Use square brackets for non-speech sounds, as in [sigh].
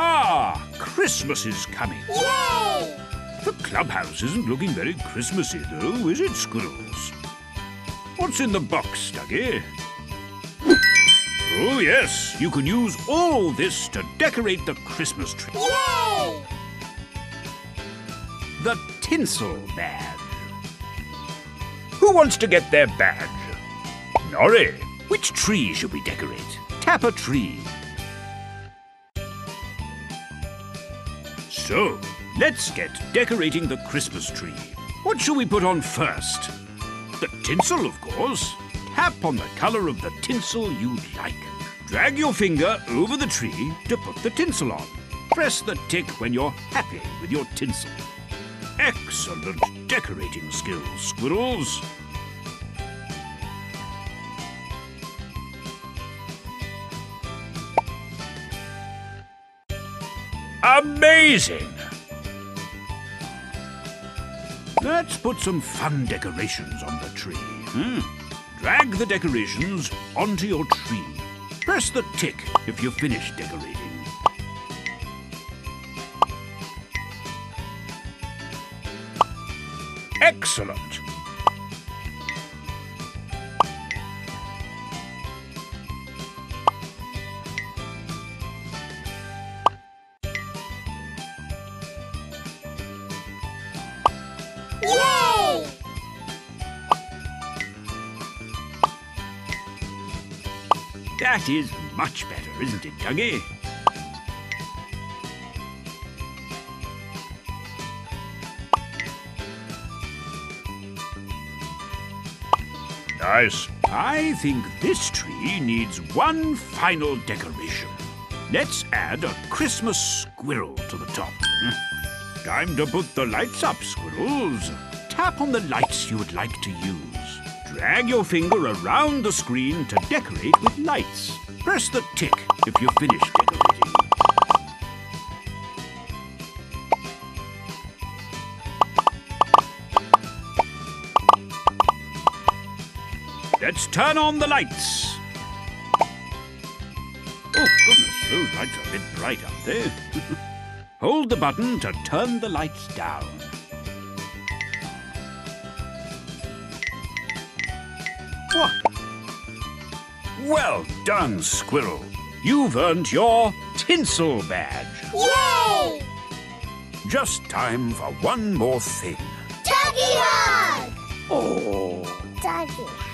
Ah, Christmas is coming. Yay! The clubhouse isn't looking very Christmassy, though, is it, Squirrels? What's in the box, Duggee? Oh, yes, you can use all this to decorate the Christmas tree. Yay! The tinsel badge. Who wants to get their badge? Norrie, which tree should we decorate? Tap a tree. So, let's get decorating the Christmas tree. What shall we put on first? The tinsel, of course. Tap on the colour of the tinsel you'd like. Drag your finger over the tree to put the tinsel on. Press the tick when you're happy with your tinsel. Excellent decorating skills, squirrels. Amazing! Let's put some fun decorations on the tree. Hmm? Drag the decorations onto your tree. Press the tick if you've finished decorating. Excellent! Yay! That is much better, isn't it, Duggee? Nice. I think this tree needs one final decoration. Let's add a Christmas squirrel to the top. Hmm. Time to put the lights up, squirrels. Tap on the lights you would like to use. Drag your finger around the screen to decorate with lights. Press the tick if you've finished decorating. Let's turn on the lights. Oh, goodness, those lights are a bit bright, aren't they? [laughs] Hold the button to turn the lights down. What? Well done, Squirrel. You've earned your tinsel badge. Yay! Just time for one more thing. Turkey hug! Oh. Turkey